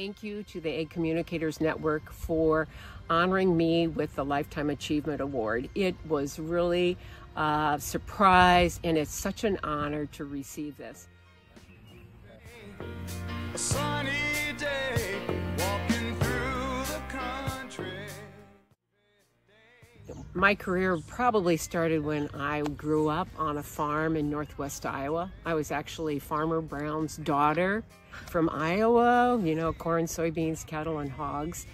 Thank you to the Ag Communicators Network for honoring me with the Lifetime Achievement Award. It was really a surprise and it's such an honor to receive this. My career probably started when I grew up on a farm in northwest Iowa. I was actually Farmer Brown's daughter from Iowa, you know, corn, soybeans, cattle, and hogs.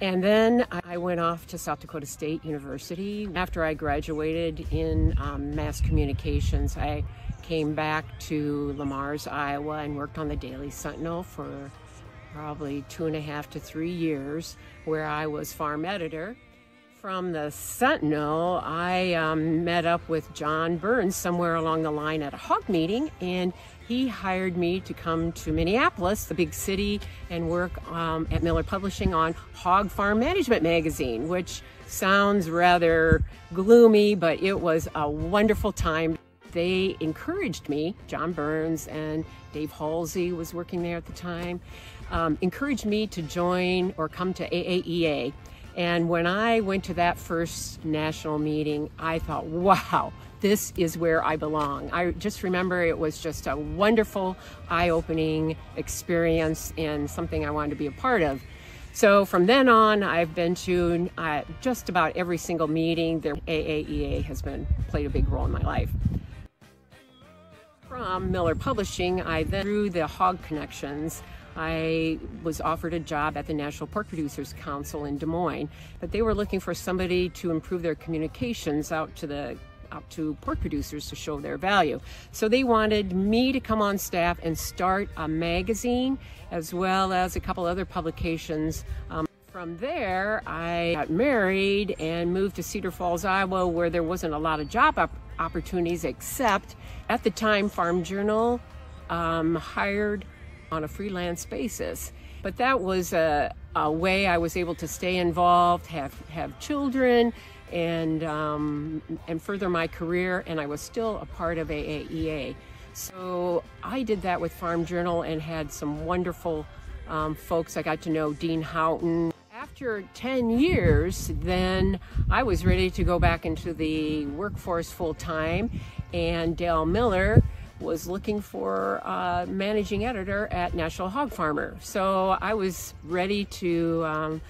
And then I went off to South Dakota State University. After I graduated in um, mass communications, I came back to Le Mars, Iowa, and worked on the Daily Sentinel for probably two and a half to three years, where I was farm editor. From the Sentinel, I um, met up with John Burns somewhere along the line at a hog meeting, and he hired me to come to Minneapolis, the big city, and work um, at Miller Publishing on Hog Farm Management magazine, which sounds rather gloomy, but it was a wonderful time. They encouraged me, John Burns and Dave Halsey was working there at the time, um, encouraged me to join or come to AAEA. And when I went to that first national meeting, I thought, wow, this is where I belong. I just remember it was just a wonderful, eye opening experience and something I wanted to be a part of. So from then on, I've been to uh, just about every single meeting. The AAEA has been played a big role in my life. From Miller Publishing, I then, through the hog connections, I was offered a job at the National Pork Producers Council in Des Moines, but they were looking for somebody to improve their communications out to the out to pork producers to show their value. So they wanted me to come on staff and start a magazine as well as a couple other publications. Um, from there, I got married and moved to Cedar Falls, Iowa, where there wasn't a lot of job op opportunities, except at the time, Farm Journal um, hired on a freelance basis. But that was a, a way I was able to stay involved, have, have children, and, um, and further my career, and I was still a part of AAEA. So I did that with Farm Journal and had some wonderful um, folks. I got to know Dean Houghton. After 10 years, then I was ready to go back into the workforce full time, and Dale Miller was looking for a managing editor at National Hog Farmer. So I was ready to um,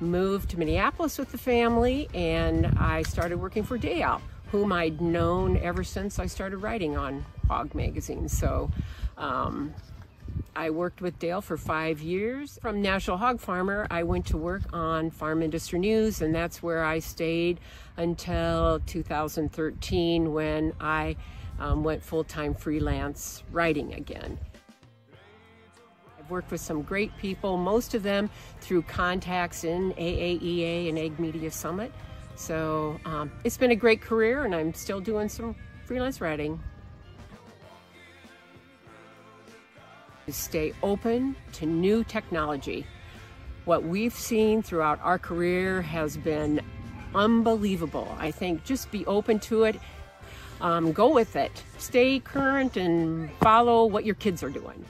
move to Minneapolis with the family and I started working for Dale, whom I'd known ever since I started writing on Hog Magazine. So um, I worked with Dale for five years. From National Hog Farmer, I went to work on Farm Industry News, and that's where I stayed until 2013 when I um, went full-time freelance writing again. I've worked with some great people, most of them through contacts in AAEA and Ag Media Summit. So um, it's been a great career and I'm still doing some freelance writing. Stay open to new technology. What we've seen throughout our career has been unbelievable. I think just be open to it um, go with it. Stay current and follow what your kids are doing.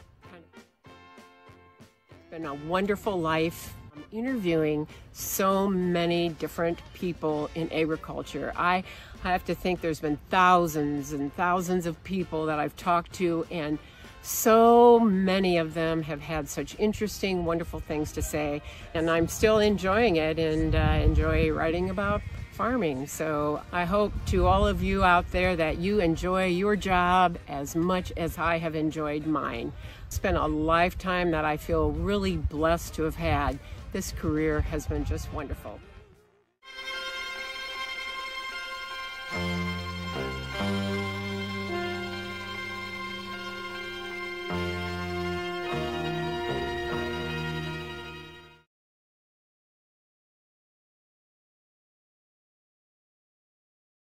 It's been a wonderful life. I'm interviewing so many different people in agriculture. I have to think there's been thousands and thousands of people that I've talked to and so many of them have had such interesting, wonderful things to say, and I'm still enjoying it and uh, enjoy writing about farming. So I hope to all of you out there that you enjoy your job as much as I have enjoyed mine. It's been a lifetime that I feel really blessed to have had. This career has been just wonderful.